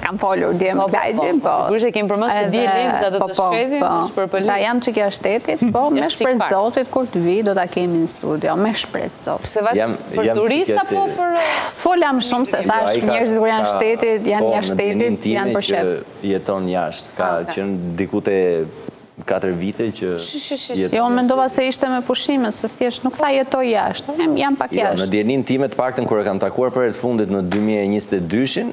Kam folur dje me Klajdin, po... Sigurisht e kemi përmënd që dje lemë sa do të shkretin, është për përli. Tha jam që jashtë shtetit, po me shpresë Zotit kur të vi do ta kemi në studio, me shpresë Zotit. S'e vajtë për turista po për... S'folëm shumë se thashë njerëzit kur janë jashtë shtetit, janë jashtë shtetit, janë për qejf. Jeton jashtë, ka qënë diku te 4 vite që jetë... Jo, mendova se ishte me pushime, se thjesht nuk tha jetoj jashtë, jam pak jashtë. Në dijeninë time të paktën kur e kam takuar për herë të fundit në 2022-shin,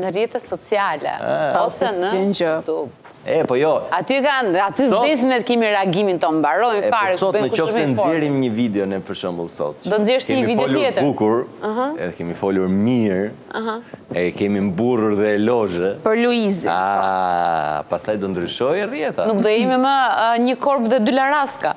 Në rrjetet sociale, ose në YouTube. E, po jo. Aty kanë, aty vdesim të kemi reagimin të mbarojnë fare. E, po sot në qofë se nxjerrim një video ne për shembull sot. Do nxjerrësh një video tjetër. Kemi folur bukur, edhe kemi folur mirë, e kemi mburrur edhe lozë. Për Luizin. A, pastaj do ndryshojë rrjeta. Nuk do jemi më një korb dhe dy laraska.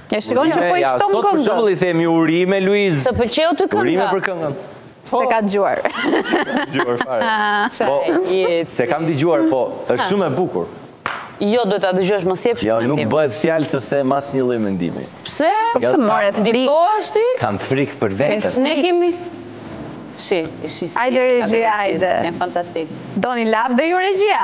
E shikon që po i shton këngën. Sot për shembull i themi urime Luiz. Të pëlqeu ty kënga. Urime për këngën. Se po. S'e ka dëgjuar. Dëgjuar fare. Po, s'e kam dëgjuar, po është shumë e bukur. Jo, duhet ta dëgjosh mos jep. Jo, nuk bëhet fjalë të them asnjë lloj mendimi. Pse? Po pse more, ke frikë? Po ashtu? Kam frikë për veten. Ne kemi Shi, shi. Hajde regji, hajde. Je fantastik. Doni lavde ju regjia.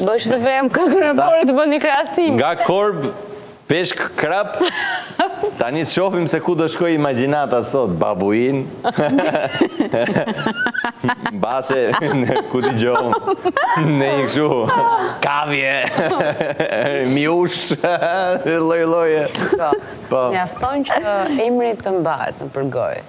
Do që ta vëmë këngën e parë të bëjmë një krahasim. Nga korb, peshk, krap, tani të shofim se ku do shkojë imagjinata sot, babuin, mbase, ku dëgjojmë, ndonjë kështu, kavje, miush, lloj-lloje. Mjafton që emri të mbahet nëpër gojë.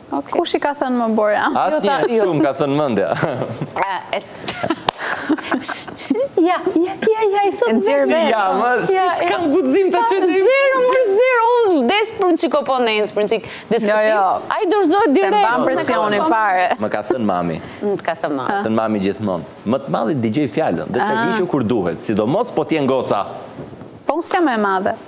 Kush i ka thënë më, more? Asnjë, jo. S'ma ka thënë mëndja. Ja, ja, ja, ja, i thotë zero. Si ja, më, si s'kam guxim të qetë... Zero, më zero, unë vdes për një çikë opo në insë, për një çikë diskutim. Jo, jo. Ai dorëzohet direkt. S'e mban presionin fare. Më ka thënë mami. Më të ka thënë mami. Thënë mami gjithmonë. Më të madhit dëgjoji fjalën, edhe hap veshin kur duhet, sidomos po t'jenë goca. Po unë s'jam e madhe.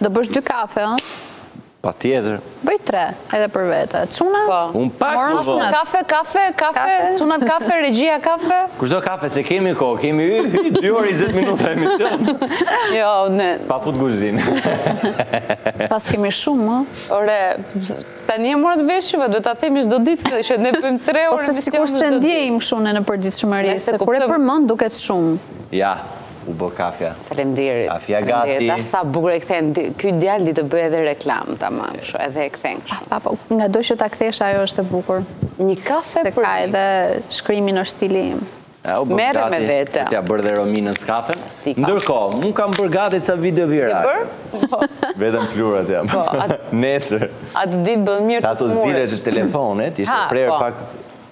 Do bësh dy kafe, ëh? Patjetër. Bëj tre, edhe për vete. Çuna? Po. Unë pak më po. Kafe, kafe, kafe, çunat kafe, regjia kafe. Kush do kafe, se kemi ko, kemi y, y, dy orë e njëzet minuta emision. jo, ne. Pa fut kuzhinë. Po s'kemi shumë, më. Ore, tani më merr vesh, do ta themi çdo ditë, dhe që ne bëjmë tre orë emision. Ose sikur s'e ndjejmë shumë në përditshmëri, se kur e përmend duket shumë. Ja. U bë kafja. Faleminderit. Kafja gati. Pa sa bukur e kthen. Ky djalë di të bëjë edhe reklamë tamam, kështu edhe e kthen kështu. Po, po nga do që ta kthesh ajo është e bukur. Një kafe për. Se ka edhe shkrimin është stili im. Merre me vete. Ti ia bëre dhe Rominës kafen. Ndërkohë, unë kam bërë gati ca video vira. Ti bëre? Po. Vetëm plurat jam. Po. Nesër. A të bën mirë të sëmuresh. Ato zile të telefonit, ishte prerë po. pak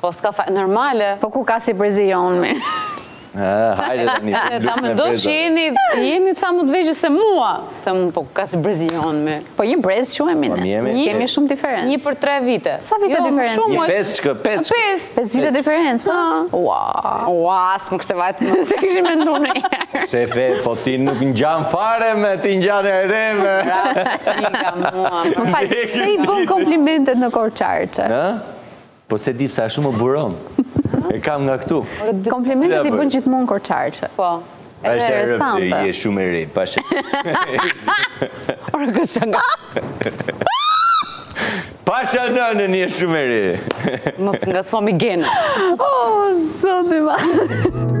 Po s'ka faj, normale. Po ku ka si brezi jonë mi? Hajde të një, të më dojë që jeni, jeni ca më të vegjël se mua. Të them, po ku ka si brezi jonë mi? Po një brez jemi ne, po, nuk kemi shumë diferencë. Nja dy tre vite. Sa vite jo, diferencë? Nja pesë, pesë. Pesë vite diferencë, ha? Ua. Ua, s'më kishte vajtur mendja. S'e kisha menduar njëherë. Se fe, po ti nuk ngjan fare me, ti ngjan e re me. Rafë, një ka mua. Më fal, pse i bën komplimentet në korçarçe? Po s'e di pse ashtu më buron. E kam nga këtu. Komplimentet i bën gjithmonë korçarçe. Po. Pashë e re që je shumë e re, pashë... Orë kështë nga... Pa është atë në një shumë e re. Mos nga të fomi genë. O, Zot i madh.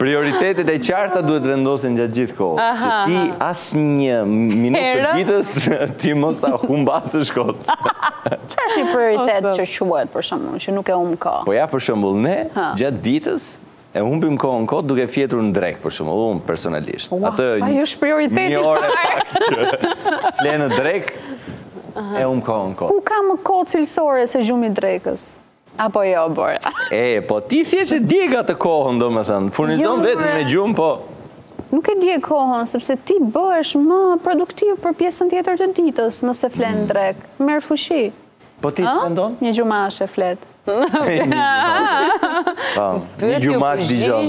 Prioritetet e qarta duhet të vendosen gjatë gjithë kohës. Që ti asnjë minutë të ditës, ti mos ta humbasësh kot. Ça është një prioritet që s'duhet për shembull, që nuk e humb kot? Po ja për shembull, ne gjatë ditës e humbim kohën kot duke fjetur në drekë për shembull, unë personalisht. Ua, po ajo është prioriteti. Një orë e pak që fle në drekë, e humb kohën kot. Ku ka më kohë cilësore se gjumi i drekës? Apo jo, Bora? E, po ti thjesht e djeg atë kohën, domethënë. Furnizon jo, veten me gjumë, po... Nuk e djeg kohën, sepse ti bëhesh më produktiv për pjesën tjetër të ditës, nëse fle në mm. drekë. Merr fuqi. Po ti ç'mendon? Një gjumashe flet. Një gjumashe dëgjon.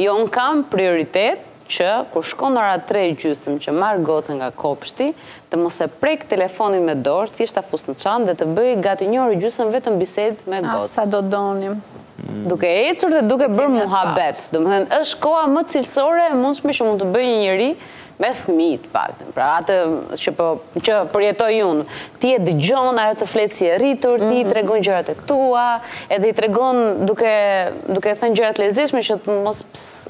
Jo, unë kam prioritet që, kur shkon ora tre e gjysmë që marr gocën nga kopshti, të mos e prek telefonin me dorë, thjesht ta fus në çantë dhe të bëj gati një orë e gjysmë vetëm bisedë me gocën. Ah, sa do doja. Duke ecur dhe duke bërë muhabet. Domethënë, është koha më cilësore e mundshme që mund të bëjë një njeri me fëmijë të paktën. Pra atë që po që përjetoj unë, ti e dëgjon, ajo të flet si e rritur, ti i mhm. tregon gjërat e tua, edhe i tregon duke duke thënë gjëra të lezetshme që mos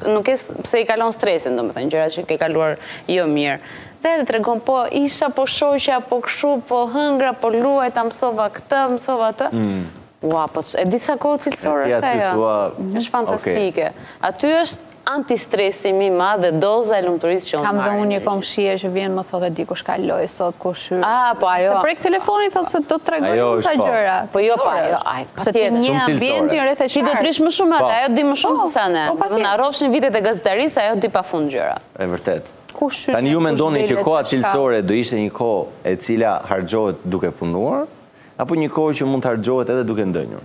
nuk e... sepse i kalon stresin, domethënë gjëra që ke kaluar jo mirë. Dhe ajo tregon po isha, po shoqja, po kështu, po hëngra, po luajta, mësova këtë, mësova atë. Mm. Ua, po e di sa kohë cilësore është ajo. Thua... Është fantastike. Okay. Aty është antistresi më i madh dhe doza e lumturisë që unë marr. Kam dhe unë një komshie që vjen më thotë e di kush ka lojë sot, kush Ah, po ajo. S'e prek telefonin thotë se do të tregojmë ca gjëra. Po jo, po ajo. Ai, po ti një ambient i rreth e çfarë? Ti do të rrish më shumë atë, po. ajo di më shumë po, sesa ne. Po, do na rrofshin vitet e gazetarisë, ajo di pafund gjëra. E vërtetë. Kush Tani ju mendoni që koha cilësore do ishte një kohë e cila harxhohet duke punuar apo një kohë që mund të harxhohet edhe duke ndënjur?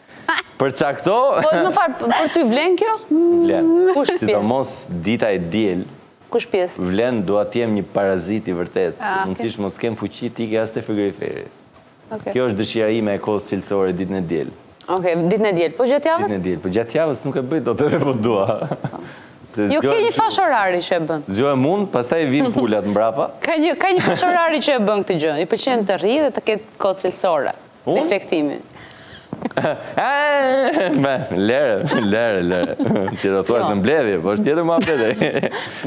Përcakto... Po, në çfarë, për ty vlen kjo? Vlen. Kush pjesë? Si do mos dita e diel... Kush pjesë? Vlen, dua të jem një parazit i vërtetë. Ah, Mundësisht mos t'kem fuqi të iki as te frigoriferi. Kjo është dëshira ime e kohës cilësore ditën e diel. Oke, ditën e diel. Po gjatë javës? Ditën e diel. Po gjatë javës nuk e bëj dot edhe po dua. Jo, ke një fashë orari që e bën. Zjo e mund, pastaj i vëmë pullat mbrapa. Ka një fashë orari që e bën këtë gjë. I pëlqen të rrijë dhe të ketë kohë cilësore. Reflektimi. Lëre, lëre, lëre. Ti do thua jo. se mbledhje, po është tjetër ma mbledhje.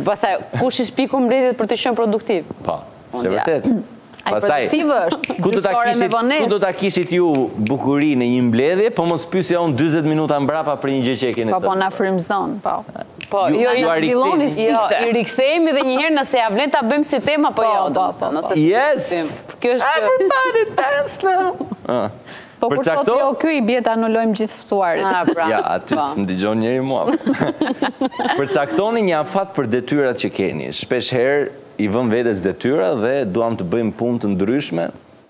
Pastaj, kush i shpiku mbledhjet për të qenë produktiv? Po, është e vërtetë. Ai produktiv është, gjysmë ore me vonesë. Ku do ta kishit ju bukurinë në një mbledhje, po mos pyesja unë 20 minuta mbrapa për një gjë që e keni thënë. Po, po, na frymëzon, po. Po, jo, jo, i zhvilloni stikte. Jo, i rikthehemi edhe një herë nëse ia vlen ta bëjmë si temë, apo jo, do. Yes! Kjo është... Everybody dance now... Po kur të të jo kjo i bie të anulojmë gjithë ftuarit. Ah, pra. Ja, aty po. s'më dëgjon njeri mua. Përcaktoni një afat për detyrat që keni. Shpeshherë i vëmë vetes detyra dhe duam të bëjmë punë të ndryshme,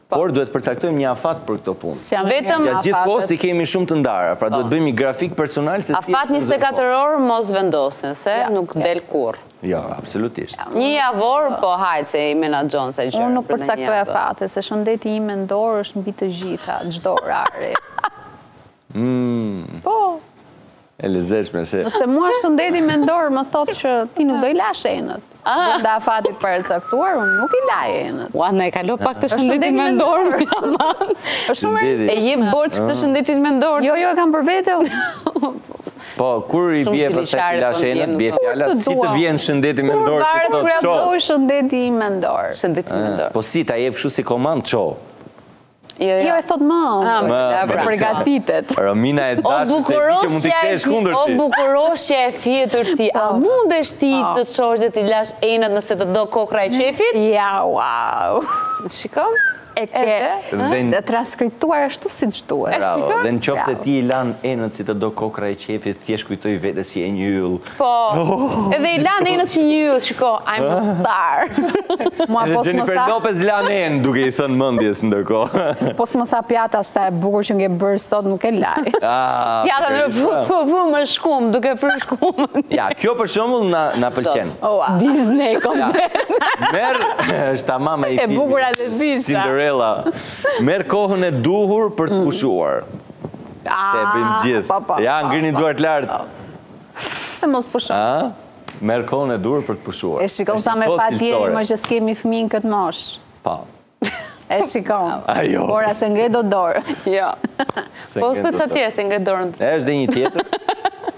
po. por duhet përcaktojmë një afat për këto punë. Si vetëm afatet. Gjithë pozicionet i kemi shumë të ndara, pra po. duhet bëjmë një grafik personal se si... Afat 24 orë mos vendosni, se nuk del kurrë. Jo, absolutisht. Një javor, po hajt se i menaxhon ca gjëra. Unë nuk përcaktoj afate, se shëndeti im mendor është mbi të gjitha, çdo orari. Po. E lezetshme, se... Nëse mua shëndeti mendor më thotë që ti nuk do i lash enët brenda afatit të përcaktuar, unë nuk i laj enët. Ua, neve kjo pak të shëndetit mendor, më ka marrë. Shumë e rëndësishme. E ke bërë që të shëndetit mendor. Jo, jo, e kam për vete. Po, kur i bje për t'i larë enët, bje fjala, si të vjen shëndeti mendor që të thotë ço? Kur shëndeti mendor. Shëndeti mendor. Po si, ta jep kështu si komandë ço? Jo, jo, e thotë më, përgatitet. Romina e dashur, se ti që mund t'i kthehesh kundër tij. O bukuroshja e fjetur ti, a po. mundesh ti po. të çohesh dhe t'i lash enët nëse të do kokrra e qejfit? Ja, wow. Shiko? E ke transkriptuar ashtu siç është shkruar. Bravo, dhe në qoftë se ti i lan enët si të do kokrra e qejfit, thjesht kujtoji vetes se je një yll. Po, edhe i lan enët si një yll, shiko, I'm a star. Edhe Jennifer Lopez lan enë, duke i thënë mendjes ndërkohë. Po derisa pjata s'është aq e bukur që nge bërë sot nuk e laj. Pjata nëpër, për me shkumë, duke bërë shkumë. Ja, kjo për shembull më pëlqen. Disney komplet. Merr, është ta mama i filmi. E bukura dhe bisha. Cinderella. Merr kohën e duhur për të pushuar. Të bëjmë gjithë. Ja, ngrini duart lart. Se mos pushon. A? Merr kohën e duhur për të pushuar. E shikon sa me fat jemi ne që s'kemi fëmijë në këtë moshë. Pa. Po. E shikon. Ajo. Por as e ngre dot dorën. Jo. Po as të tjerët s'e ngrenë dorën. E është dhe një tjetër.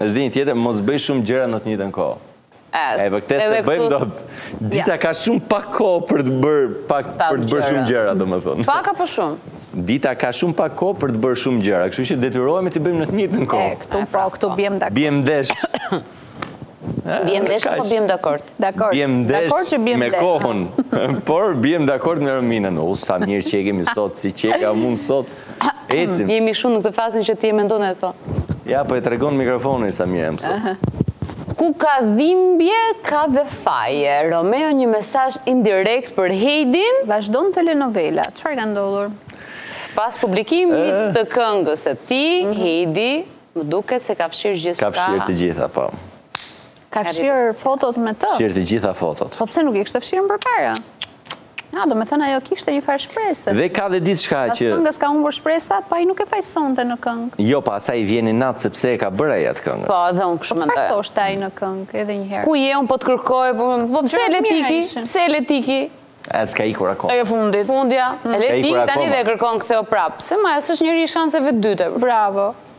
është dhe një tjetër, mos bëj shumë gjëra në të njëjtën kohë. E vë këtë s'e bëjmë dot, dita ka shumë pak kohë për të bërë pak për të bërë shumë gjëra domethënë. Pak apo shumë? Dita ka shumë pak kohë për të bërë shumë gjëra, kështu që detyrohemi t'i bëjmë në të njëjtën kohë. E, këtu po, këtu biem dakord. Biem ndesh. Biem ndesh apo biem dakord? Dakord. Biem ndesh me kohën, por biem dakord me Rominën. U, sa mirë që e kemi sot, siç e kam unë sot. Ecim. Jemi shumë në këtë fazën që ti e mendon e thon. Ja, po e tregon mikrofonin sa mirë e mëson. Ku ka dhimbje, ka dhe faje. Romeo një mesazh indirekt për Heidin. Vazhdon telenovela, çfarë ka ndodhur? Pas publikimit të këngës së tij, mhm. Heidi, më duket se ka fshirë gjithçka. Ka fshirë të gjitha, po. Ka fshirë fotot me të? Fshirë të gjitha fotot. Po pse nuk i kishte fshirë më përpara? Ja, domethënë ajo kishte një farë shpresë. Dhe ka dhe diçka që... Pas këngës ka humbur shpresat, po ai nuk e fajësonte në këngë. Jo, po asaj i vjen inat, sepse e ka bërë ai atë këngë. Po, edhe unë kështu mendoj. Po, çfarë thoshte ai në këngë, edhe një herë? Ku je, unë po të kërkoj, po, po pse e le të iki? Pse e le të iki? E s'ka ikur akoma. E fundit. Fundja. E le të iki tani dhe e kërkon kthehu prapë. Se ma, s'është njeri i shanseve të dyta. Bravo.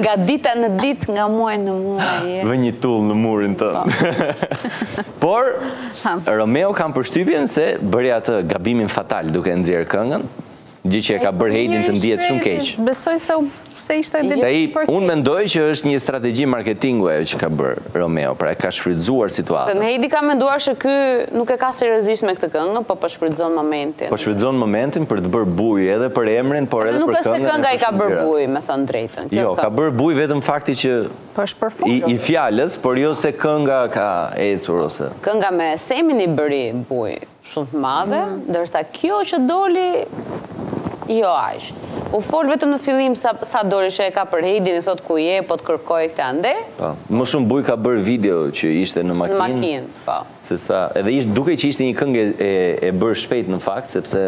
Nga dita në ditë, nga muaji në muaj. Vë një tullë në mur, hë. Po. Por, Romeo kam përshtypjen se bëri atë gabimin fatal duke nxjerrë këngën, gjë që e ka bërë hejdin të ndihet shumë keq. Besoj se ishte dhe një përkeq. Unë mendoj që është një strategji marketingu ajo që ka bërë Romeo, pra e ka shfrytëzuar situatën. Hejdi ka menduar që ky nuk e ka seriozisht me këtë këngë, po po shfrytëzon më Po shfrytëzon momentin për të bërë bujë edhe për emrin, por edhe për këngën. Nuk është se kënga i ka bërë bujë, me thënë drejtën. Jo, ka bërë bujë vetëm fakti që po i fjalos, por jo se kënga ka ecur ose. Kënga me Semin i bëri bujë shumë të madhe, mhm. ndërsa kjo që doli jo aq. U fol vetëm në fillim sa doli që e ka për Heidin, sot ku je, po të kërkoj këtej andej. Po. Më shumë bujë ka bërë videoja që ishte në makinë. Në makinë, po. Sesa, edhe ishte, dukej që ishte një këngë e bërë shpejt në fakt, sepse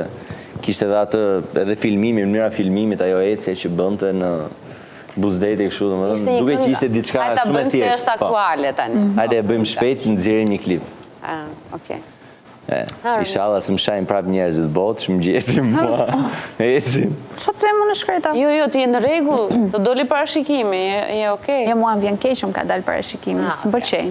kishte edhe atë, edhe filmimi, mënyra e filmimit, ajo ecja që bënte në buzë deti kështu domethënë, dukej që ishte diçka shumë e thjeshtë. Hajt ta bëjmë se është po. aktuale tani. Mm. Hajde e bëjmë shpejt nxjerrim një klip. Ah, okay. E, ishalla s'më shajnë prapë njerëzit, bobo, ç'më gjeti mua, ecim. Ça të them unë e shkreta? Jo, jo, ti je në rregull, të doli parashikimi, je okej. Jo mua më vjen keq që m'ka dalë parashikimi, ah, s'më pëlqen.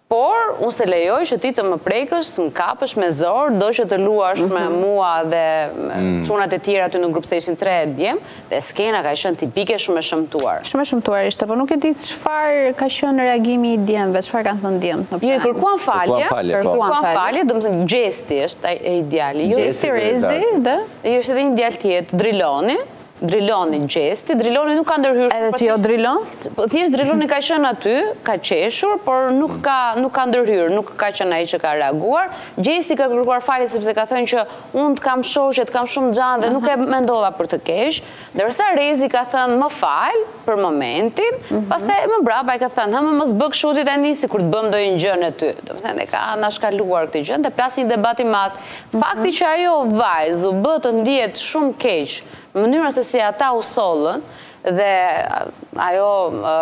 Por, unë s'e lejoj që ti të më prekësh, të më kapësh me zor, do që të luash me mua dhe çunat e tjerë aty në grup se ishin tre djem, dhe skena ka qenë tipike shumë e shëmtuar. Shumë e shëmtuar ishte, por nuk e di çfarë ka qenë reagimi i djemve, çfarë kanë thënë djemtë më pas. Jo, i kërkuan falje, kërkuan falje, domethënë Gjesti është ai ideali. Gjesti, Rizi dhe? Jo, ishte edhe një djalë tjetër, Driloni. Driloni, Gjesti, Driloni nuk ka ndërhyrë... Edhe ç'bëri Driloni? Po, thjesht Driloni ka qenë aty, ka qeshur, por nuk ka, nuk ka ndërhyrë, nuk ka qenë ai që ka reaguar. Gjesti ka kërkuar falje, sepse ka thënë që unë të kam shoqe, të kam shumë xhan dhe nuk e mendova për të keq. Ndërsa Rizi ka thënë më fal për momentin, mhm. pastaj mbrapa i ka thënë, hë mo mos bëj kështu ti tani se, kur të bëmë ndonjë gjë ne ty. Domethënë, e ka anashkaluar këtë gjënë, dhe plasi një debat i madh Fakti që ajo vajzë u bë të ndihet shumë keq në mënyrën se si ata u sollën dhe ajo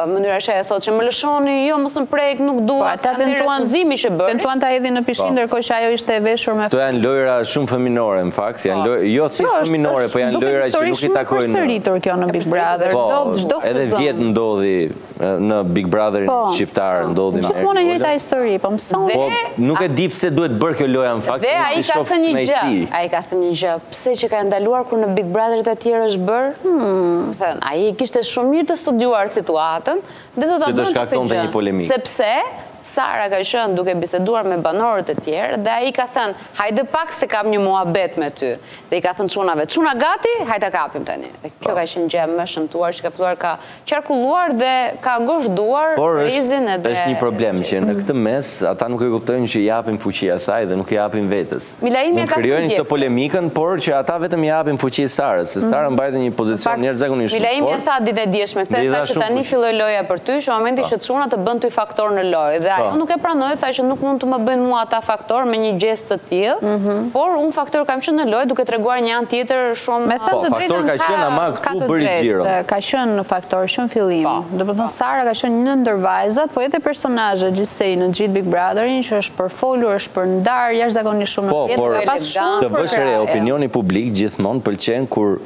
mënyra që ajo thotë që më lëshoni, jo mos më prek, nuk dua, po, ata refuzimi që bëri. Tentuan ta hedhin në pishinë po. ndërkohë që ajo ishte e veshur me. Këto janë lojra shumë fëminore në fakt, janë po. lojra jo si fëminore, po janë lojra që nuk i takojnë. Duket histori e përsëritur kjo në Big Brother, do çdo sezon. Edhe vjet ndodhi në Big Brotherin po, shqiptar po. ndodhi me Erion. Gjithmonë e njëjta histori, po mëson. Po nuk e di pse duhet bërë kjo loja në fakt. Dhe ai ka thënë një gjë. Ai ka thënë një gjë. Pse qenka e ndaluar kur në Big Brotherët e tjerë është bërë? Hmm. Domethënë, ai e kishte shumë mirë të studiuar situatën dhe do ta bënte këtë gjë. Sepse Sara ka qenë duke biseduar me banorët e tjerë dhe ai ka thënë, hajde pak se kam një muhabet me ty. Dhe i ka thënë çunave, çuna gati, hajde ta kapim tani. Dhe kjo po. ka qenë gjëja më e shëmtuar që ka fluar ka qarkulluar dhe ka gozhduar Rizin dhe. Por është një problem që në këtë mes ata nuk e kuptojnë që i japin fuqi asaj dhe nuk i japin vetes. Mund të krijojnë këtë polemikën, por që ata vetëm i japin fuqi Sarës, se Sara mbajti një pozicion jashtëzakonisht shumë të fortë. Milaimi e tha ditën e djeshme këtë, tha që tani filloi loja për ty, që në momentin që çunat të bënë ty faktor në lojë dhe ajo nuk e pranoi, tha që nuk mund të më bëjnë mua ata faktor me një gjest të tillë, por unë faktor kam qenë në lojë duke treguar një anë tjetër shumë. Me thënë të drejtën ka. Ka të drejtë, se ka qenë faktor që në fillim. Po. Dhe për thënë, Sara ka qenë një ndër vajzat, po edhe personazhet gjithsej në gjithë Big Brotherin, që është përfolur, është shpërndarë, jashtëzakonisht shumë në rrjet, po, ka pas shumë por të vësh re, opinioni publik gjithmonë pëlqen kur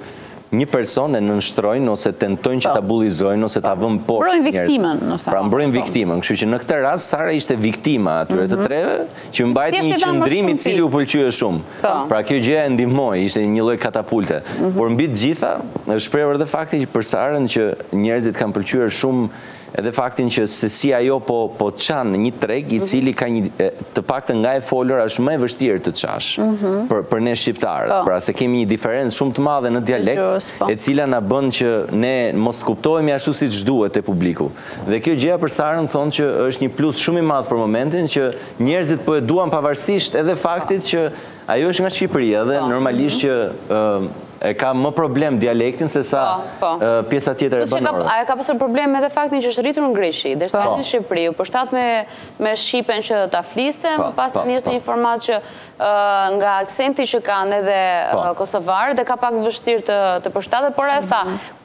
një person e nënshtrojnë ose tentojnë që ta po. bullizojnë ose ta po. vënë poshtë. Mbrojnë viktimën, në fakt. Pra mbrojnë viktimën, kështu që në këtë rast Sara ishte viktima e atyre të mhm. treve, Që mbajti një qëndrim i cili u pëlqye shumë. Po. Pra kjo gjë e ndihmoi, ishte një lloj katapulte. Mhm. Por mbi të gjitha, është shprehur edhe fakti që për Sarën që njerëzit kanë pëlqyer shumë edhe faktin që se si ajo po po çan në një treg i mhm. cili, a, të paktën nga e folura është më e vështirë të çash. Mhm. Për për ne shqiptarët, po. pra se kemi një diferencë shumë të madhe në dialekt, po. e cila na bën që ne mos të kuptohemi ashtu siç duhet te publiku. Dhe kjo gjëja për Sarën thonë që është një plus shumë i madh për momentin që njerëzit po e duan pavarësisht edhe faktit që ajo është nga Shqipëria dhe normalisht që e ka më problem dialektin se sa pjesa tjetër e banorëve. Ajo ka pasur problem me edhe faktin që është rritur në Greqi, derisa në Shqipëri u përshtat me shqipen që ta fliste, më pas tani është në një format që nga aksenti që kanë edhe kosovarët e ka pak vështirë të përshtatet, por ajo tha,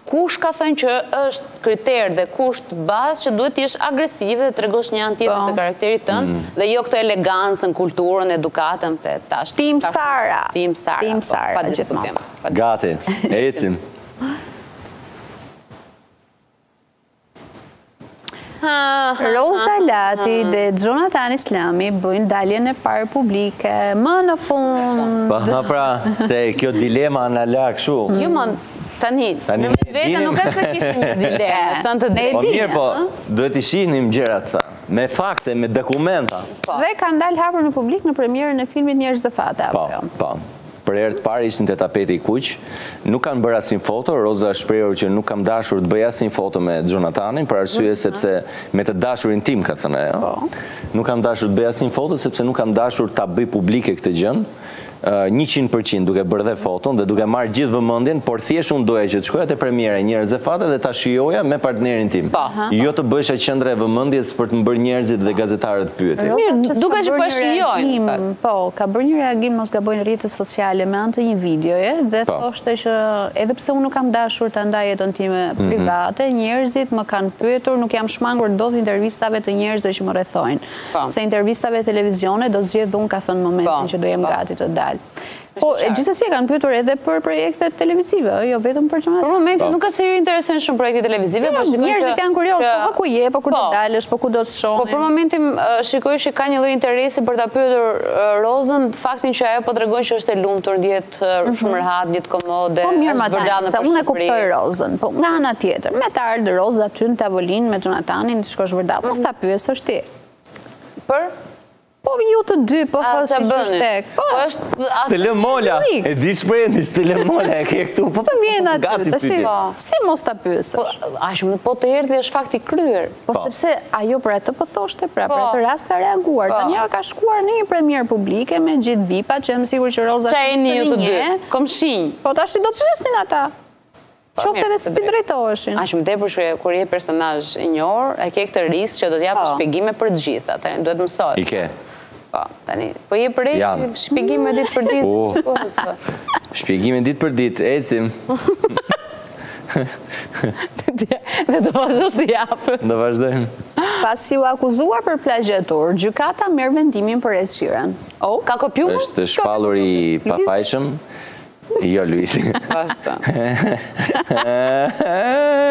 Kush ka thënë që është kriter dhe kusht bazë që duhet të jesh agresiv dhe të tregosh një anë tjetër të karakterit tënd dhe jo këtë elegancën, kulturën, edukatën e të tashë. Team Sara. Team Sara, pa diskutim. Gati, ecim. Roza Lati dhe Xhonatan Islami bëjnë daljen e parë publike, më në fund. Pa, po, pra, se kjo dilema na u lakua shumë. Ju mund, tani, në vete nuk është se kishte një dilema, të në të dilema. Po mirë, po, duhet t'i shihnim gjërat, tha, me fakte, me dokumenta. Po. Dhe kanë dalë hapur në publik në premierën e filmit Njerëz dhe Fate, apo jo? Po, po. Për herë të parë ishin te tapeti i kuq. Nuk kanë bërë asnjë foto. Roza është shprehur që nuk kam dashur të bëj asnjë foto me Xhonatanin për arsye sepse me të dashurin tim ka thënë ajo. Nuk kam dashur të bëj asnjë foto sepse nuk kam dashur ta bëj publike këtë gjën njëqind për qind duke bërë dhe foton dhe duke marrë gjithë vëmendjen, por thjesht unë doja që të shkoja te premiera e Njerëz e Fate dhe ta shijoja me partnerin tim. Jo të bëhesha qendra e vëmendjes për të më bërë njerëzit dhe gazetarët pyetje. Mirë, duket që po e shijojnë. Po, ka bërë një reagim mos gaboj në rrjetet sociale me anë të një videoje dhe po. thoshte që edhe pse unë nuk kam dashur ta ndaj jetën time mhm. private, njerëzit më kanë pyetur, nuk jam shmangur dot intervistave të njerëzve që më rrethojnë. Po. Se intervistave televizione do zgjedh unë ka thënë momentin po. që do jem gati të dal. Po, gjithsesi e kanë pyetur edhe për projekte televizive, jo vetëm për Xhonin. Për momentin, po. nuk është se ju interesojnë shumë projekte televizive, po shikoj që... Njerëzit janë kurioz, po ku je, po kur do po. dalësh, po ku do të shohim. Po për momentin, shikoj që ka një lloj interesi për ta pyetur Rozën, faktin që ajo po tregon që është e lumtur, ndihet mhm. shumë rehat, ndihet komode, po mirë mo tani, se unë e kuptoj Rozën, po nga ana tjetër, me të ardh Roza aty në tavolinë me Xhonatanin, të shkosh vërdallë, mos ta pyesësh ti. Për? Po ju të dy po thosë që së shpek. Po është... S'të lë molla, e di shprehjen, s'të lë molla, e ke këtu. Po të vjen aty, po të shi, po. si mos ta pyesësh. Po, a shumë po të erdhi është fakt i kryer. Po, po sepse ajo për atë po thoshte, pra, për atë rast ka reaguar. Tani ka shkuar në një premierë publike me gjithë vipa, që jam e sigurt që Roza... Qa e një të dy, kom shinjë. Po, ta shi do të gjëstin ata. Qoftë edhe si t'i drejtoheshin. Aq më tepër që kur je personazh i njohur, e ke këtë rrezik që do të japësh po. shpjegime për të gjitha, tani duhet mësohet. I ke. Po, tani, po je për ecim, shpjegime ditë për ditë, shikohet po. Shpjegime ditë për ditë, ecim. Dhe do vazhdojmë të japë. Do vazhdojmë. Pasi u akuzua për plagjiaturë, gjykata merr vendimin për Ed Sheeran. Oh, ka kopjuar? Është shpallur i pafajshëm. Jo, Luisi. Basta.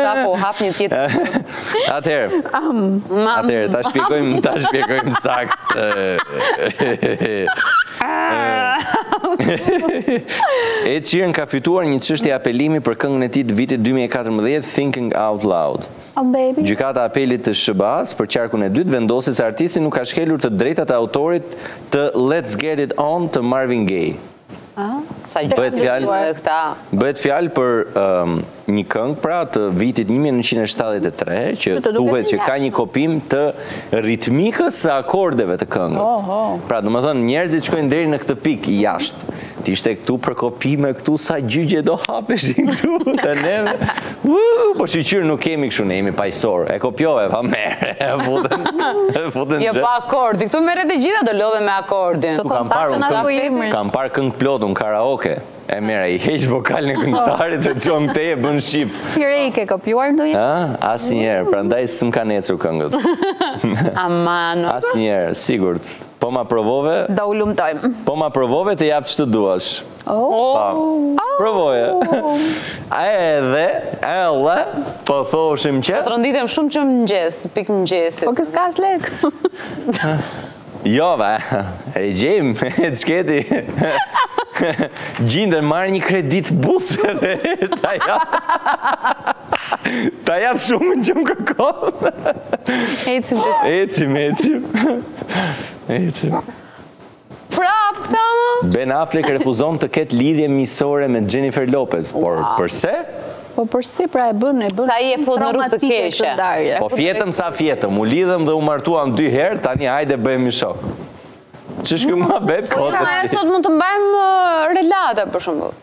Sa po, hap një tjetër. Atëherë. Atëherë, ta shpjegojmë, ta shpjegojmë saktë. Ed Sheeran ka fituar një çështje apelimi për këngën e tij të vitit 2014, Thinking Out Loud. Oh, baby. Gjykata e Apelit të SHBA-së për qarkun e dytë vendosi se artisti nuk ka shkelur të drejtat e autorit të Let's Get It On të Marvin Gaye. Bëhet fjalë për ehm, një këngë pra të vitit 1973 që thuhet që ka një kopjim të ritmikës së akordeve të këngës. Pra, domethënë njerëzit shkojnë deri në këtë pikë jashtë. Të ishte këtu për kopjime këtu sa gjyqe do hapeshin këtu te neve. Uuuh, po shyqyr nuk kemi kështu ne jemi paqësorë. E kopjove pa merre. E futën. E futën. Jo pa akord. Ti këtu merret e gjitha do lodhe me akordin. Do kam parë unë këngë. Kam parë këngë plot unë karaoke. E merr, i heq vokalin e këngëtarit e çon te e bën shqip. Ti re i ke kopjuar ndonjë? Ëh, asnjëherë, prandaj s'më kanë ecur këngët. Aman. Asnjëherë, sigurt. Po ma provove? Do u lumtojmë. Po ma provove të jap ç'të duash. Provoje. A edhe, edhe, po thoshim që... Po të rënditem shumë që më njës, pik më njësit. Po ky s'ka lekë. Jo, be, e gjen, e të shketi. Gjendem, marr një kredi busë dhe ta jap. Ta jap shumën që më kërkon. Ecim, ecim, ecim. Ecim. Prap thamë? Ben Affleck refuzon të ketë lidhje miqësore me Jennifer Lopez, por përse? Po përse pra e bën, e bën. Sa i e fut në rrugë të keqe. Po fjetëm sa fjetëm, u lidhëm dhe u martuam dy herë, tani hajde bëhemi shokë. Ç'është ky muhabet kotës. Po ja, sot mund të mbajmë relata për shembull.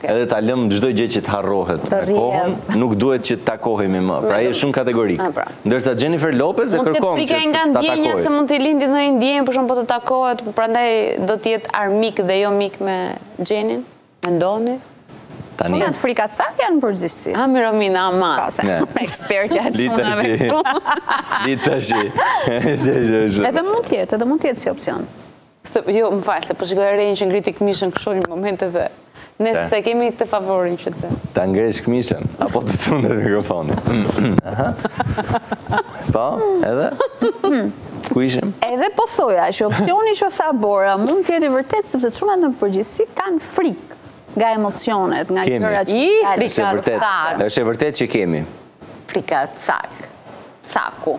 Edhe ta lëmë çdo gjë që të harrohet me kohën, nuk duhet që të takohemi më. Pra ai është shumë kategorik. Pra. Ndërsa Jennifer Lopez e kërkon që ta takojë. Mund të nga ndjenja se mund të lindit ndonjë ndjenjë për shembull po të takohet, po prandaj do të jetë armik dhe jo mik me Jenin. Mendoni? Tani. Çfarë frika ca janë në përgjithësi? Hajde Romina, aman. Ekspert ja çuna me. Litashi. Edhe mund të jetë, edhe mund të jetë si opsion. Se jo, më fal, se po shikoj Erenjën që ngriti këmishën kështu një moment dhe ne s'e kemi këtë favorin që të. Ta ngresh këmishën apo të tundet mikrofonin. Aha. Po, edhe? Ku ishim? Edhe po thoja që opsioni që tha Bora mund të jetë vërtet sepse çunat në përgjithësi kanë frikë nga emocionet, nga gjërat që kanë. Është vërtet, është vërtet që kemi. Frikacak. Caku.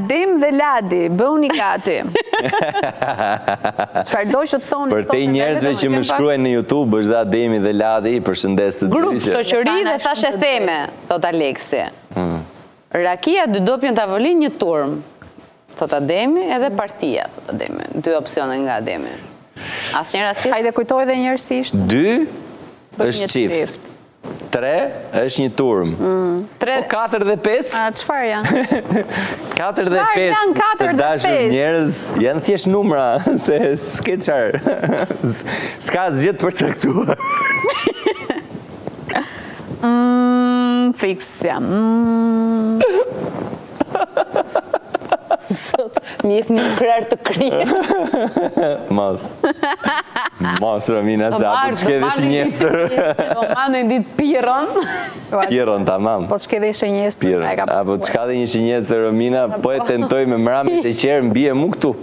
Adem dhe Ladi, bëuni gati. Çfarë do që të thoni? Prej njerëzve që më shkruajnë në YouTube, është dhe Ademi dhe Ladi, i përshëndes të dy. Grup shoqëri dhe thashetheme, thot Aleksi. Hmm. Rakia dy dopjo në tavolinë një turm. Thot Ademi edhe partia, thot Ademi. Dy opsione nga Ademi. Asnjëra si. Hajde kujtoj edhe njërsisht. Dy është çift. Tre është një turmë. Mm. Po katër dhe pesë? A, çfarë janë? Katër dhe pesë të dashur njerëz, janë thjesht numra, se s'ke çarë. S'ka gjë të përcaktuar. Mm, fiks jam. Mm. Zot, mi jep një krehër të kreh. Mas. Mas, Romina, s'e hap dot shqeto dhe shënjestër. Do ma në ndit piron. Piron, ta mam. Po të shqeto dhe shënjestër. Piron, apo të shka dhe një shënjestër, Romina, po e tentoj me mrami të qerë, mbi e mu këtu.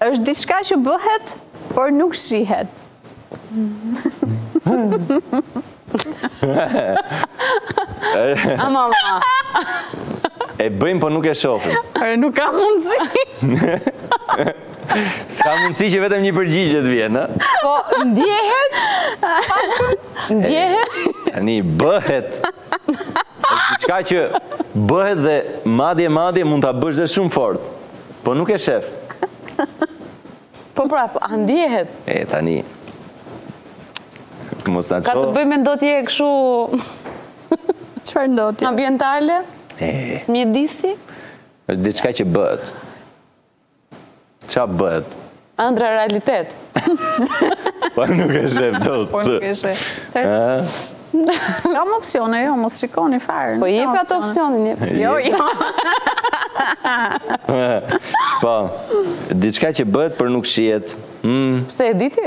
Është diçka që bëhet, por nuk shihet. Ama, ama. E bëjmë, po nuk e shofim. Ere, nuk ka mundësi. Ska mundësi që vetëm një përgjigje të vjen, ë? Po, ndjehet? Ndjehet? Ani, bëhet. Është diçka që bëhet dhe madje madje mund ta bësh dhe shumë fort. Po nuk e shef. Po pra, po, a ndjehet? E tani. Mos ta ço. Ka të bëjë me ndotje kështu. Çfarë ndotje? Ambientale? E. Mjedisi? Është diçka që bëhet. Ça bëhet? Ëndrra realitet. Po nuk e shef dot. Po nuk e shef. S'kam opsione, jo, mos shikoni fare. Po jep atë opsionin, jep. Jo, jo. Po, diçka që bëhet por nuk shihet. Hmm. Pse e di ti?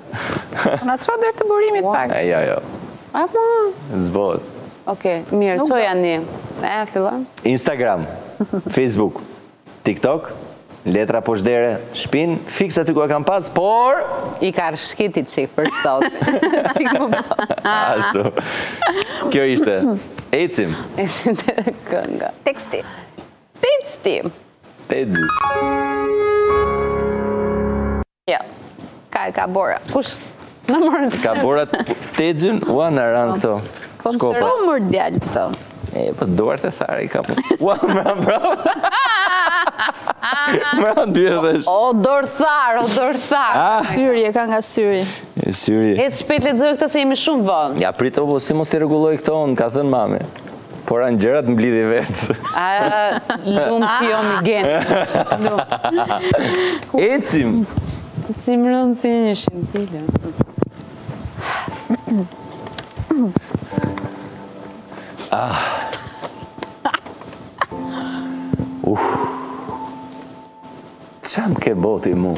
Po na ço drejt burimit pak. Jo, jo. Apo s'bo dot. Okej, mirë, çoje andej? E fillon. Instagram, Facebook, TikTok, letra poshtë dere, shpin, fiks aty ku e kam pas, por... I ka rëshkiti që për sot. Ashtu. Kjo ishte. Ecim. Ecim te kënga. Teksti. Teksti. Teksti. Jo, ka e ka bora. Kush? Në mërë të Ka bora të gjën, ua më ranë po. këto. Po më sërish. Po mërë djalli këto. E, po duart e thara i ka po. Ua, më ranë, më ranë. Më ranë, sy e vesh. O, dorëtharë, o, dorëtharë. Ah. Syri, e ka nga syri. E, syri. E, të shpejt le të zëmë këtë se jemi shumë vonë. Ja, prit, o, po, si mos i rregulloj këto, unë ka thënë mami. Po ranë gjërat mblidhi vetë. A, lumë ti o mi genë. Ecim! Ecim rëndë si një shintile. Ah. Uff. Ça m'ke bo ti mu?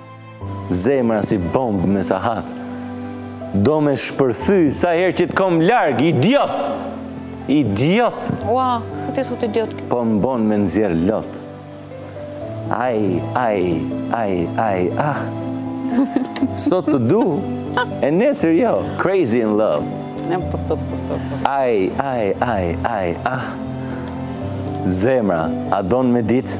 Zemra si bomb me sahat Do me shpërthy sa her që të kom larg Idiot Idiot Ua, ku ti sot idiot kjo Po më bon me nëzjer lot Aj, aj, aj, aj, ah Sot të du E nesër jo Crazy in love Aj, aj, aj, aj, ah Zemra, a don me dit?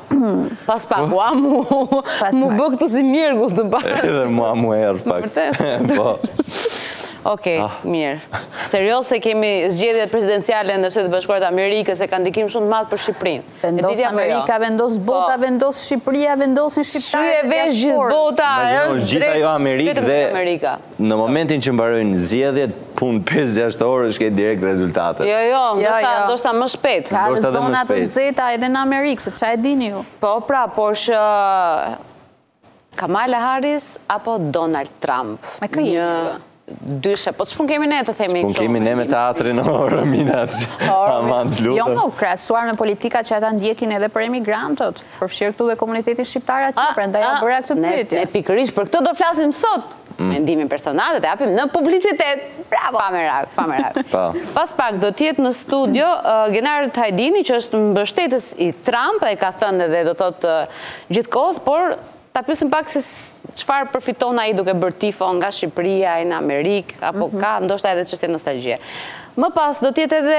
Pas pak, po. ua m'u, m'u bë këtu si mirë gullë të bërë. Edhe mua m'u err pak. Vërtet? Po. Okej, ah. mirë. Serioz se kemi zgjedhjet presidenciale në Shtetet e Bashkuara të Amerikës e kanë ndikim shumë të madhë për Shqipërinë. Vendos jo? Amerika, vendos po. bota, vendos Shqipëria, vendosin shqiptarët e diasporës. Sy e vesh gjithë bota, është e drejtë. Gjithë ajo Amerikë dhe... Në momentin që mbarojnë zgjedhjet, punë 5-6 orë është ke direkt rezultate. Jo, jo, jo, jo. ndoshta më shpejt. Ka dhe zona të nxehta edhe në Amerikë, se ça e dini ju? Po, pra, por shë Kamala Harris apo Donald Trump? Me kë nga dyshja, po ç'punë kemi ne të themi këtu. Ç'punë kemi ne me teatrin o Romina, aman të lutem. Jo, më krahasuar me politikat që ata ndjekin edhe për emigrantët. Përfshirë këtu dhe komunitetin shqiptar aty, ah, prandaj ja ah, bëra këtë pyetje. Ne pikërisht për këtë do flasim sot. Mm. Mendimin personal të ta japim në publicitet. Bravo. Pa merak, pa merak. Po. Pas pak do të jetë në studio uh, Genart Hajdini që është mbështetës i Trump, e ka thënë dhe do thotë uh, gjithë kohës, por Ta pyesim pak se çfarë përfiton ai duke bërë tifo nga Shqipëria, ai në Amerikë, apo mhm. ka ndoshta edhe çështje nostalgjie. Më pas do të jetë edhe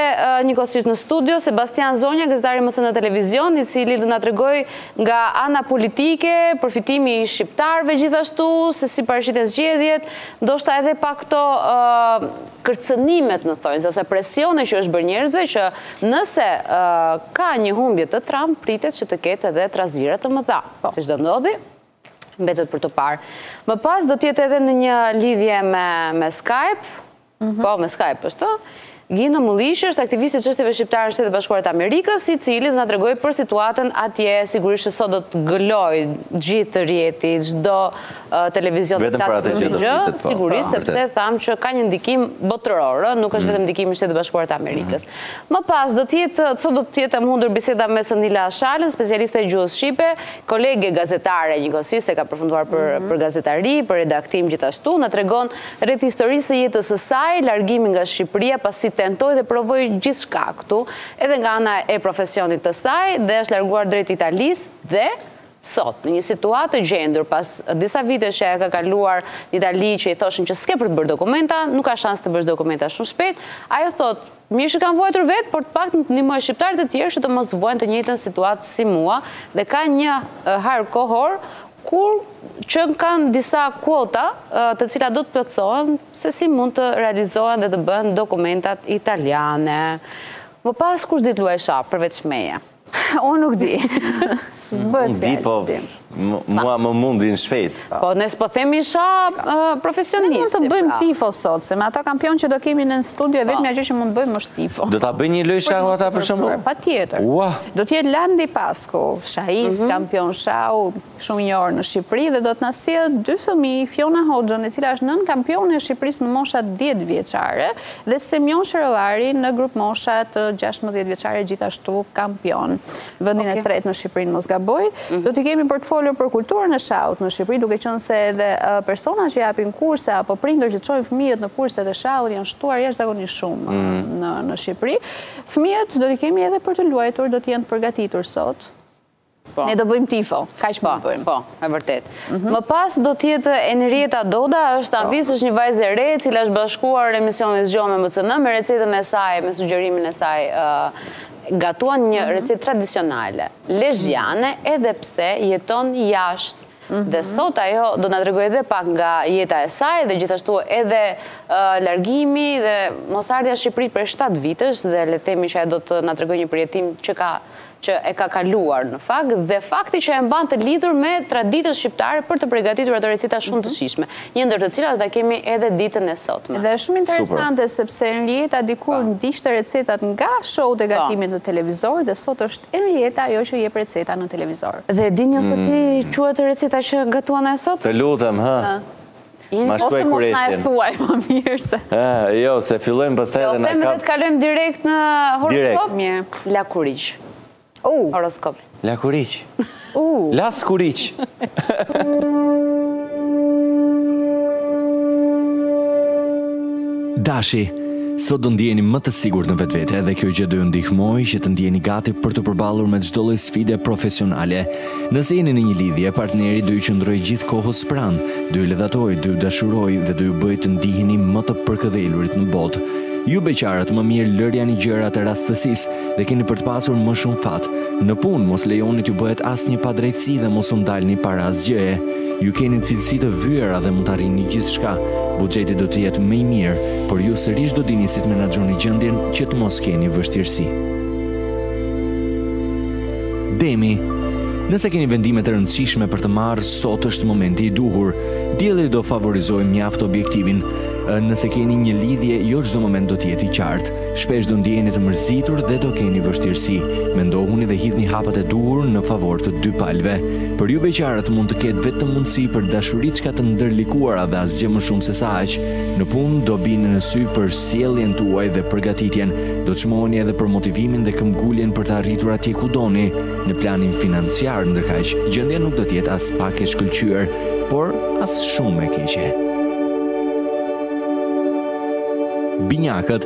njëkohësisht në studio Sebastian Zonja, gazetari MCN televizion, i cili do na tregojë nga ana politike, përfitimi i shqiptarëve gjithashtu, se si paraqiten zgjedhjet, ndoshta edhe pak këto kërcënimet në thonjëza, ose presione që u është bërë njerëzve që nëse ka një humbje të Trump, pritet që të ketë edhe trazira të mëdha. Po. Se ç'do ndodhë, mbetet për t'u parë. Më pas do të jetë edhe në një lidhje me me Skype. Mhm. Po, me Skype është. Gino Mulliqi është aktivist i çështjeve shqiptare në Shtetet e Bashkuara të Amerikës, i cili do na tregojë për situatën atje, sigurisht që sot do të gëlojë gjithë rrjeti, çdo televizion të flasë për një gjë, po. sigurisht, sepse thamë që ka një ndikim botëror, nuk është mm. vetëm ndikim në Shtetet e Bashkuara të Amerikës. Më pas do të jetë ç'do të jetë e mundur biseda me Sonila Shalën, specialiste e gjuhës shqipe, kolege gazetare njëkohësisht se ka përfunduar për mhm. për gazetari, për redaktim gjithashtu, na tregon rreth historisë së jetës së saj, largimi nga Shqipëria pasi tentoi dhe provoi gjithçka këtu, edhe nga ana e profesionit të saj dhe është larguar drejt Italisë dhe Sot, në një situatë të gjendur pas disa vitesh që e ka kaluar në Itali që i thoshin që s'ke për të bërë dokumenta, nuk ka shans të bësh dokumenta shumë shpejt, ajo thotë, Mirë që kam vuajtur vetë, por të paktën të ndihmoj shqiptarët e tjerë që të mos vuajnë të njëjtën situatë si mua dhe ka një hark kohor kur qenkan disa kuota të cilat do të plotësohen se si mund të realizohen dhe të bëhen dokumentat italiane. Më pas kush di të luajë shah përveç meje? Unë nuk di. Unë di, po mua më mundin shpejt. Po, nëse po themi isha profesionist. Ne mund të bëjmë pra. tifo, sot, se me ata kampionë që do kemi në studio, e vetmja gjë që mund të bëjmë është tifo. Do të bëjnë një lojë shahu ata për shembull? Patjetër. Do të jetë Llambi Pasko, shahist, mhm. kampion shahu, shumë i njohur në Shqipëri dhe do të na sjellë dy fëmijë, Fiona Hoxhën, e cila është nënkampione e Shqipërisë në moshat dhjetë vjeçare dhe Semjon Sherovari në grupmoshat gjashtëmbëdhjetë vjeçare gjithashtu kampion. Vendin e tretë në Shqipëri në mos gaboj. Mhm. Do t'i kemi për të folur për kulturën e shahut në Shqipëri, duke qenë se edhe persona që japin kurse apo prindër që çojnë fëmijët në kurset e shahut janë shtuar jashtëzakonisht shumë mhm. në në Shqipëri. Fëmijët do t'i kemi edhe për të luajtur, do të jenë përgatitur sot. Po. Ne do bëjmë tifo, kaq po, po bëjmë. Po, e vërtetë. Mhm. Më pas do të jetë Enrieta Doda, është po. avis, është një vajzë e re, cila është bashkuar emisionit Zgjohu me MCN-në, me recetën e saj, me sugjerimin e saj, gatuan një mhm. recetë tradicionale, lezhjane, mhm. edhe pse jeton jashtë Mhm. Dhe sot ajo do na tregojë edhe pak nga jeta e saj dhe gjithashtu edhe largimi dhe mosardhja në Shqipëri për 7 vite dhe le të themi që ajo do të na tregojë një përjetim që ka që e ka kaluar në fakt dhe fakti që e mban të lidhur me traditën shqiptare për të pregatitur ato receta shumë të shijshme, një ndër të cilat do ta kemi edhe ditën e sotme. Dhe është shumë interesante sepse Enrieta dikur ndiqte recetat nga show-t e gatimit në televizor dhe sot është Enrieta ajo që jep receta në televizor. Dhe e dini ju se si quhet receta që gatuan ajo sot? Të lutem, hë? Ma shtoi kureshtjen. Ose mos na e thuaj, më mirë se. Jo, se fillojmë pastaj dhe na kap. Jo, them edhe të kalojmë direkt në horoskop. Direkt. Lakuriq. U. Horoskop. Lakuriq. U. Laskuriq. Dashi, sot do ndiheni më të sigurt në vetvete dhe kjo gjë do ju ndihmojë që të ndiheni gati për t'u përballur me çdo lloj sfide profesionale. Nëse jeni në një lidhje, partneri do ju qëndrojë gjithë kohës pranë, do ju ledhatojë, do ju dashurojë dhe do ju bëjë të ndiheni më të përkëdhelurit në botë. Ju beqarët më mirë lërjani gjërat rastësisë dhe keni për të pasur më shumë fat. Në punë mos lejoni t'ju bëhet asnjë padrejtësi dhe mos u ndalni para asgjëje. Ju keni cilësi të vyera dhe mund të arrini gjithçka. Buxheti do të jetë më i mirë, por ju sërish do dini si të menaxhoni gjendjen që të mos keni vështirësi. Demi, nëse keni vendime të rëndësishme për të marrë, sot është momenti i duhur. Dielli do favorizojë mjaft objektivin. Nëse keni një lidhje, jo çdo moment do të jetë i qartë. Shpesh do ndiheni të mërzitur dhe do keni vështirësi. Mendohuni dhe hidhni hapat e duhur në favor të dy palëve. Për ju beqarët mund të ketë vetëm mundësi për dashuriçka të ndërlikuara dhe asgjë më shumë se sa aq. Në punë do bini në sy për sjelljen tuaj dhe përgatitjen Do të çmoheni edhe për motivimin dhe këmbguljen për të arritur atje ku doni. Në planin financiar, ndërkaq, gjendja nuk do të jetë aspak e shkëlqyer, por as shumë e keqe. Binjakët,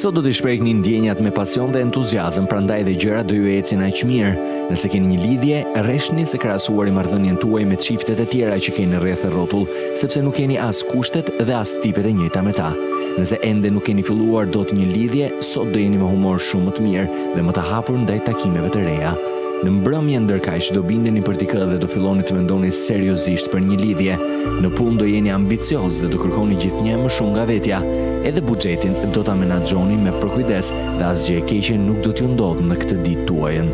sot do t'i shprehni ndjenjat me pasion dhe entuziazëm, prandaj dhe gjërat do ju ecin aq mirë. Nëse keni një lidhje, reshtni se krahasuari marrëdhënien tuaj me çiftet e tjera që keni rreth e rrotull, sepse nuk keni as kushtet dhe as tipet e njëjta me ta. Nëse ende nuk keni filluar dot një lidhje, sot do jeni me humor shumë më të mirë dhe më të hapur ndaj takimeve të reja. Në mbrëmje ndërkaq do bindeni për dikë dhe do filloni të mendoni seriozisht për një lidhje. Në punë do jeni ambiciozë dhe do kërkoni gjithnjë e më shumë nga vetja. Edhe buxhetin do ta menaxhoni me përkujdes dhe asgjë e keqe nuk do t'ju ndodhë në këtë ditë tuajën.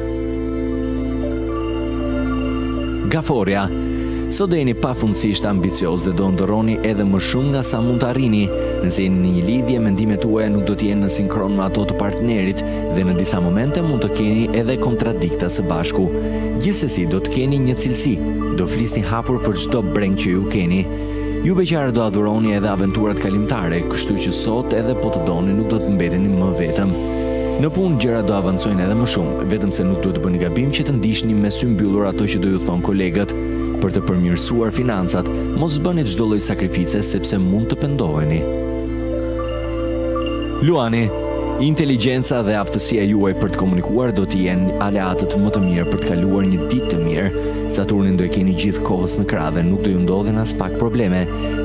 Gaforrja, Sot do jeni pafundësisht ambiciozë dhe do ëndërroni edhe më shumë nga sa mund të arrini. Nëse jeni në një lidhje, mendimet tuaja nuk do të jenë në sinkron me ato të partnerit dhe në disa momente mund të keni edhe kontradikta së bashku. Gjithsesi do të keni një cilësi, do flisni hapur për çdo brengë që ju keni. Ju beqarët do adhuroni edhe aventurat kalimtare, kështu që sot edhe po të doni nuk do të mbeteni më vetëm. Në punë gjërat do avancojnë edhe më shumë, vetëm se nuk duhet të bëni gabim që të ndiqni me sy mbyllur ato që do ju thonë kolegët. Për të përmirësuar financat, mos bëni çdo lloj sakrifice sepse mund të pendoheni. Luani, Inteligjenca dhe aftësia juaj për të komunikuar do të jenë aleatët më të mirë për të kaluar një ditë të mirë. Saturnin do e keni gjithë kohës në krah dhe nuk do ju ndodhin aspak probleme.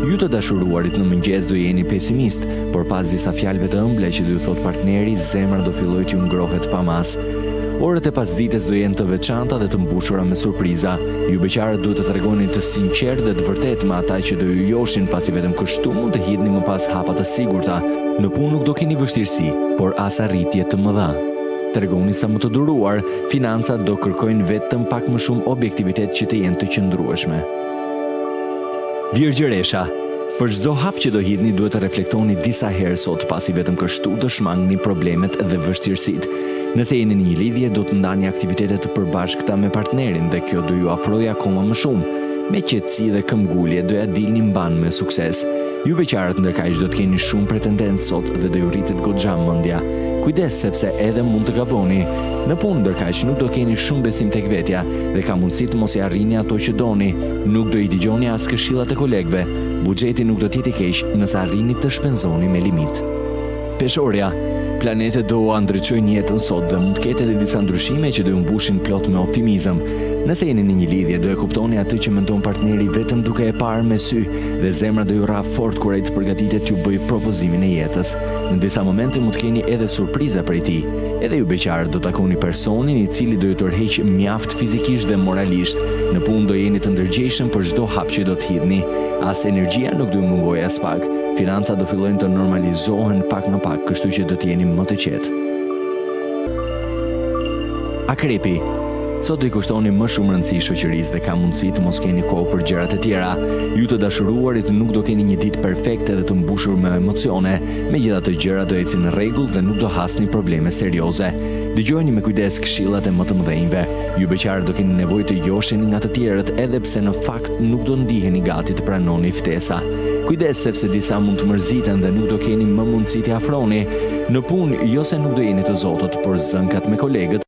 Ju të dashuruarit në mëngjes do jeni pesimistë, Por pas disa fjalëve të ëmbla që do ju thotë partneri, zemra do fillojë t'ju ngrohet pa masë. Orët e pasdites do jenë të veçanta dhe të mbushura me surpriza. Ju beqarët duhet të tregoheni të sinqertë dhe të vërtetë me ata që do ju joshin, pasi vetëm kështu mund të hidhni më pas hapa të sigurta. Në punë nuk do keni vështirësi, por as arritje të mëdha. Tregohuni sa më të duruar, financat do kërkojnë vetëm pak më shumë objektivitet që të jenë të qëndrueshme. Virgjëresha, Për çdo hap që do hidhni duhet të reflektoni disa herë sot, pasi vetëm kështu do shmangni problemet dhe vështirësitë. Nëse jeni në një lidhje, do të ndani aktivitete të përbashkëta me partnerin dhe kjo do ju afrojë akoma më shumë. Me qetësi dhe këmbëngulje do ja dilni mbanë me sukses. Ju beqarët ndërkaq do të keni shumë pretendentë sot dhe do ju rritet goxha mendja. Kujdes sepse edhe mund të gaboni. Në punë ndërkaq nuk do keni shumë besim tek vetja, dhe ka mundësi të mos i arrini ato që doni. Nuk do i dëgjoni as këshillat e kolegëve. Buxheti nuk do të jetë i keq nëse arrini të shpenzoni me limit. Peshorja, planetet do ua ndriçojnë jetën sot dhe mund të ketë edhe disa ndryshime që do ju mbushin plot me optimizëm. Nëse jeni në një lidhje, do e kuptoni atë që mendon partneri vetëm duke e parë në sy dhe zemra do ju rrahë fort kur ai të përgatitet t'ju bëjë propozimin e jetës. Në disa momente mund të keni edhe surpriza prej tij. Edhe ju beqarët do takoni personin i cili do ju tërheqë mjaft fizikisht dhe moralisht. Në punë do jeni të ndërgjegjshëm për çdo hap që do të hidhni. As energjia nuk do ju mungojë aspak. Financat do fillojnë të normalizohen pak nga pak, kështu që do të jeni më të qetë. Akrepi Sot do i kushtoni më shumë rëndësi shoqërisë dhe ka mundësi të mos keni kohë për gjërat e tjera. Ju të dashuruarit nuk do keni një ditë perfekte dhe të mbushur me emocione. Megjithatë gjërat do ecin në rregull dhe nuk do hasni probleme serioze. Dëgjojini me kujdes këshillat e më të mëdhenjve. Ju beqarët do keni nevojë të josheni nga të tjerët edhe pse në fakt nuk do ndiheni gati të pranoni ftesa. Kujdes sepse disa mund të mërziten dhe nuk do keni më mundësi t'i afroni. Në punë jo se nuk do jeni të zotët, por zënkat me kolegët